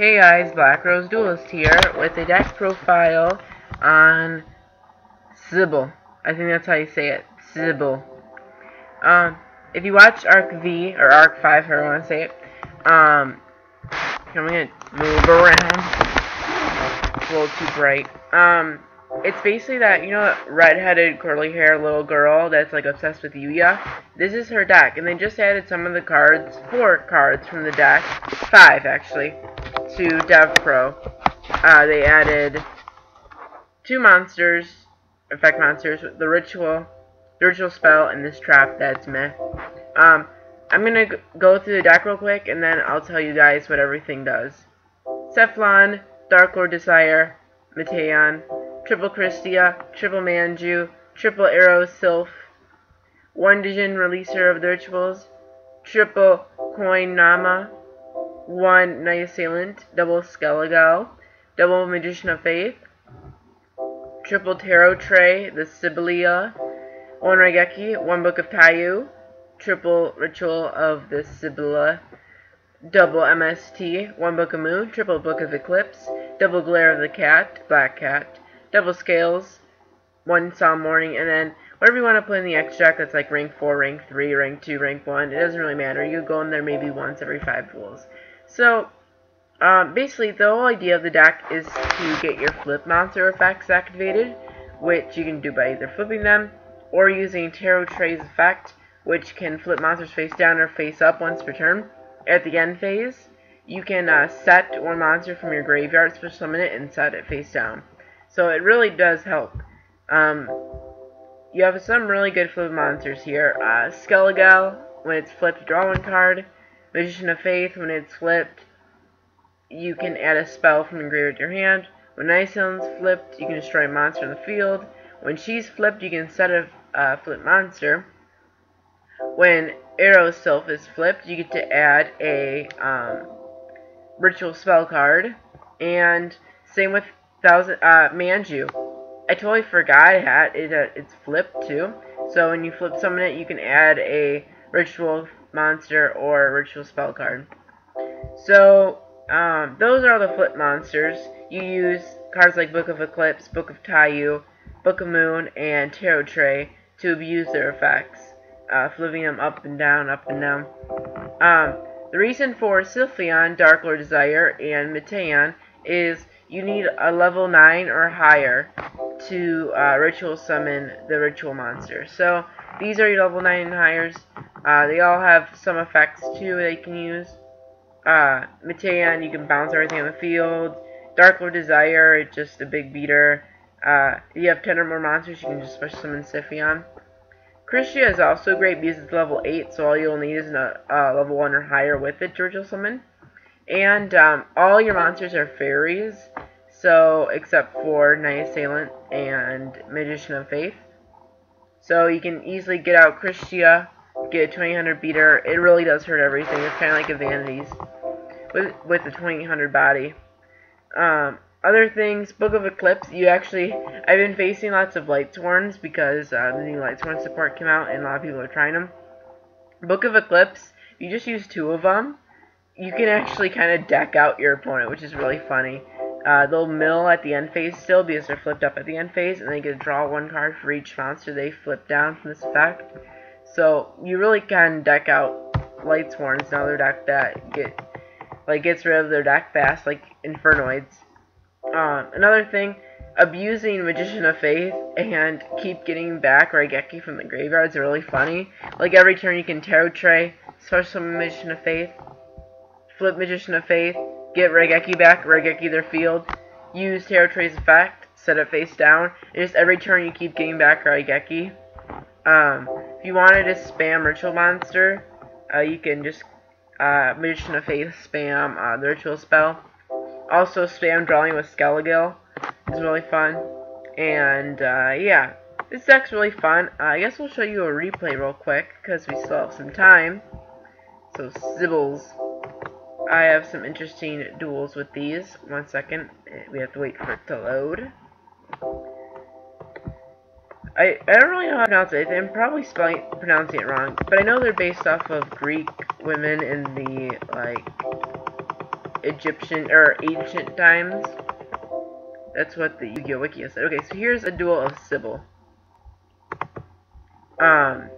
Hey guys, Black Rose Duelist here with a deck profile on Sibyl. I think that's how you say it, Sibyl. Um, if you watch ARC-V, or Arc 5, however I want to say it, um, I'm to move around. It's a little too bright. Um, it's basically that, you know, redheaded, curly hair little girl that's, like, obsessed with Yuya? This is her deck, and they just added some of the cards, four cards from the deck, five, actually, to Dev Pro. Uh, they added two monsters, effect monsters, the ritual, the ritual spell, and this trap that's meh. Um, I'm gonna go through the deck real quick, and then I'll tell you guys what everything does. Cephalon, Dark Lord Desire, Metaion, Triple Kristya, Triple Manju, Triple Arrow Sylph, One Djinn Releaser of the Rituals, Triple Coin Nama, One Night Assailant, Double Skelligal, Double Magician of Faith, Triple Tarot Tray, the Sibylla, One Raigeki, One Book of Taiyu, Triple Ritual of the Sibylla, Double MST, One Book of Moon, Triple Book of Eclipse, Double Glare of the Cat, Black Cat, Double Scales, One Solemn Warning, and then whatever you want to put in the extract that's like rank 4, rank 3, rank 2, rank 1, it doesn't really matter. You go in there maybe once every 5 duels. So, um, basically, the whole idea of the deck is to get your flip monster effects activated, which you can do by either flipping them or using Tarot Tray's effect, which can flip monsters face down or face up once per turn. At the end phase, you can uh, set one monster from your graveyard, special summon it, and set it face down. So it really does help. Um, you have some really good flip monsters here. Uh, Skelligal, when it's flipped, draw one card. Magician of Faith, when it's flipped, you can add a spell from your graveyard to your hand. When Iceland's flipped, you can destroy a monster in the field. When she's flipped, you can set a uh, flip monster. When Arrow Sylph is flipped, you get to add a um, ritual spell card. And same with Thousand uh, Manju. I totally forgot it had it, uh, it's flipped too. So when you flip summon it, you can add a ritual monster or ritual spell card. So um, those are the flip monsters. You use cards like Book of Eclipse, Book of Taiyu, Book of Moon, and Tarot Tray to abuse their effects, uh, flipping them up and down, up and down. Um, the reason for Sephylon, Dark Lord Desire, and Metaion is you need a level 9 or higher to uh, ritual summon the ritual monster. So these are your level 9 and higher. Uh, they all have some effects too they can use. Uh, Metaion, you can bounce everything on the field. Dark Lord Desire, it's just a big beater. Uh, you have 10 or more monsters, you can just special summon Sephylon. Kristya is also great because it's level 8, so all you'll need is a uh, level 1 or higher with it to ritual summon. And um, all your monsters are fairies, so except for Night Assailant and Magician of Faith. So you can easily get out Kristya, get a 2000 beater. It really does hurt everything. It's kind of like a Vanities with with the 2000 body. Um, other things, Book of Eclipse. You actually, I've been facing lots of Lightsworns because uh, the new Lightsworn support came out and a lot of people are trying them. Book of Eclipse. You just use two of them you can actually kind of deck out your opponent, which is really funny. Uh, they'll mill at the end phase still because they're flipped up at the end phase, and they get to draw one card for each monster they flip down from this effect. So you really can deck out Lightsworns now their deck that get like gets rid of their deck fast, like Infernoids. Um, another thing, abusing Magician of Faith and keep getting back Raigeki from the graveyard is really funny. Like every turn you can Tarot Tray, special Magician of Faith, flip Magician of Faith, get Raigeki back, Raigeki their field, use Tarot Tray's effect, set it face down, and just every turn you keep getting back Raigeki. Um, if you wanted to spam Ritual Monster, uh, you can just uh, Magician of Faith spam uh, the Ritual spell. Also spam Drawing with Skelligal. It's really fun. And, uh, yeah. This deck's really fun. Uh, I guess we'll show you a replay real quick, because we still have some time. So, Sibyls. I have some interesting duels with these. One second. We have to wait for it to load. I, I don't really know how to pronounce it. I'm probably spelling, pronouncing it wrong. But I know they're based off of Greek women in the, like, Egyptian or ancient times. That's what the Yu-Gi-Oh! Wiki said. Okay, so here's a duel of Sibyl. Um,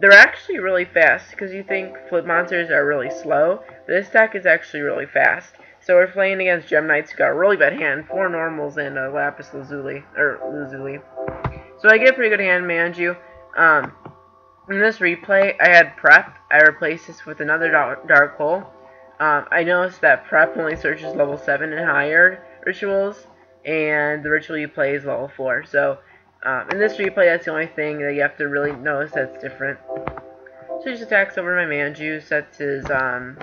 they're actually really fast, because you think flip monsters are really slow. But this deck is actually really fast. So we're playing against Gem Knights, who got a really bad hand, four normals and a Lapis Lazuli, or Lazuli. So I get a pretty good hand, man you. Um, in this replay, I had Prep. I replaced this with another Dark Hole. Um, I noticed that Prep only searches level 7 and higher rituals, and the ritual you play is level 4. So um, in this replay, that's the only thing that you have to really notice that's different. So he just attacks over my Manju, sets his um,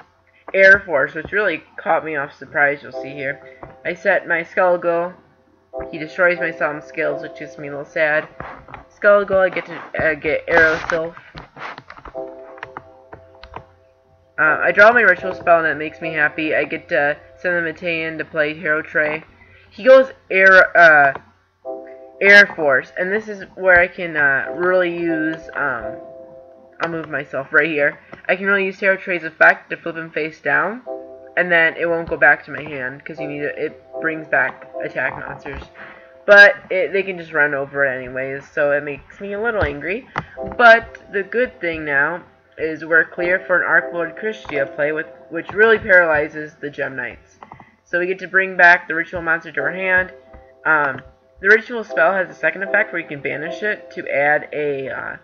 Air Force, which really caught me off surprise, you'll see here. I set my Skullgirl. He destroys my Solemn Skills, which makes me a little sad. Skullgirl, I get to uh, get Arrow Sylph. Uh, I draw my Ritual spell, and that makes me happy. I get to send the Metaion to play Tarot Tray. He goes Air, uh, Air Force, and this is where I can uh, really use, um, I'll move myself right here. I can really use Tarot Tray's effect to flip him face down, and then it won't go back to my hand, because you need it, it brings back attack monsters. But it, they can just run over it anyways, so it makes me a little angry. But the good thing now is we're clear for an Archlord Kristya play, with, which really paralyzes the Gem Knights. So we get to bring back the Ritual Monster to our hand. Um, the ritual spell has a second effect where you can banish it to add a uh,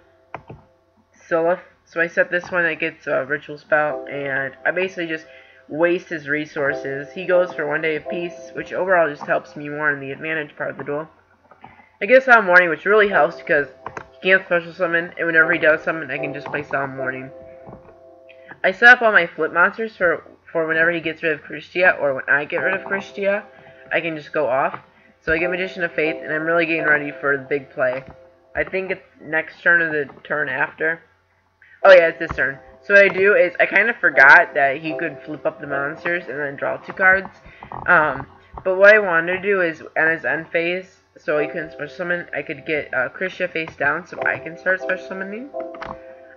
Siliph. So I set this one that gets a ritual spell, and I basically just waste his resources. He goes for one day of peace, which overall just helps me more in the advantage part of the duel. I get Solemn Warning, which really helps because he can't special summon, and whenever he does summon, I can just play Solemn Warning. I set up all my flip monsters for, for whenever he gets rid of Kristya, or when I get rid of Kristya, I can just go off. So I get Magician of Faith, and I'm really getting ready for the big play. I think it's next turn or the turn after. Oh yeah, it's this turn. So what I do is, I kind of forgot that he could flip up the monsters and then draw two cards. Um, but what I wanted to do is, on his end phase, so he couldn't special summon, I could get uh, Kristya face down so I can start special summoning.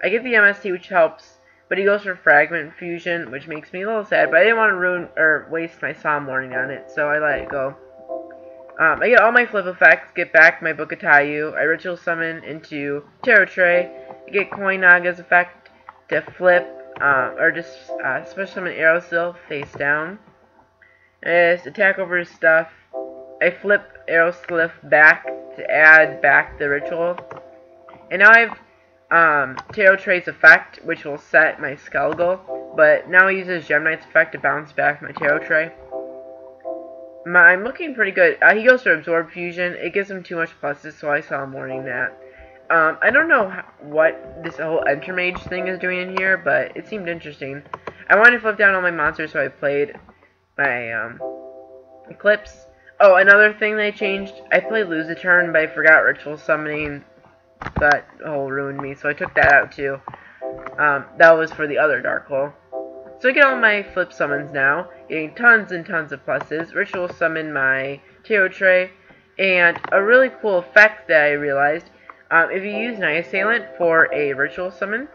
I get the MST, which helps, but he goes for Fragment Fusion, which makes me a little sad, but I didn't want to ruin or waste my Solemn Warning on it, so I let it go. Um, I get all my flip effects, get back my Book of I ritual summon into Tarot Tray, I get Coin Naga's effect to flip, uh, or just uh, special summon Arrow Sylph face down. I just attack over his stuff. I flip Arrow Sylph back to add back the ritual. And now I have um, Tarot Tray's effect, which will set my Skullgirl, but now he uses Gem Knight's effect to bounce back my Tarot Tray. My, I'm looking pretty good. Uh, he goes for Absorb Fusion. It gives him too much pluses, so I saw him warning that. Um, I don't know what this whole Enter Mage thing is doing in here, but it seemed interesting. I wanted to flip down all my monsters, so I played my um, Eclipse. Oh, another thing they changed, I played Lose a Turn, but I forgot Ritual Summoning. That whole ruined me, so I took that out too. Um, that was for the other Dark Hole. So I get all my flip summons now, getting tons and tons of pluses. Ritual summon my Tarot Tray, and a really cool effect that I realized, um, if you use Night Assailant for a ritual summon,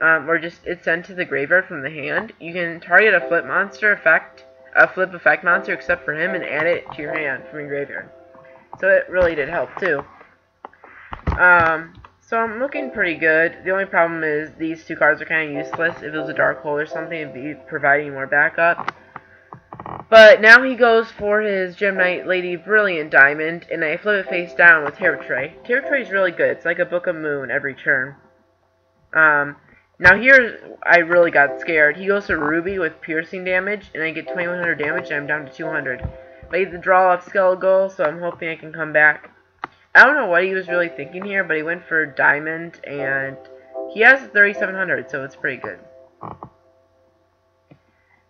um, or just it's sent to the graveyard from the hand, you can target a flip monster effect, a flip effect monster except for him, and add it to your hand from your graveyard. So it really did help too. Um, so I'm looking pretty good. The only problem is these two cards are kind of useless. If it was a Dark Hole or something, it'd be providing more backup. But now he goes for his Gem Knight Lady Brilliant Diamond, and I flip it face down with. Tarot Tray is really good. It's like a Book of Moon every turn. Um, now here, I really got scared. He goes to Ruby with piercing damage, and I get 2100 damage, and I'm down to 200. But I get the draw off Skullgirl, so I'm hoping I can come back. I don't know what he was really thinking here, but he went for diamond, and he has 3700, so it's pretty good.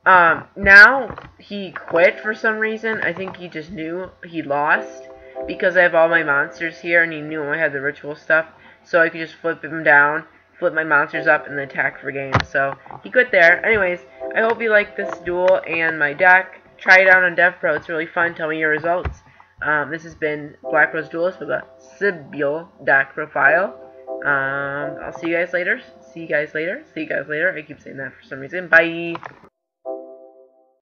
Um, now he quit for some reason. I think he just knew he lost because I have all my monsters here, and he knew I had the ritual stuff, so I could just flip him down, flip my monsters up, and then attack for game. So he quit there. Anyways, I hope you like this duel and my deck. Try it out on DevPro. It's really fun. Tell me your results. Um, this has been Black Rose Duelist with a Sibyl deck profile. Um, I'll see you guys later. See you guys later. See you guys later. I keep saying that for some reason. Bye.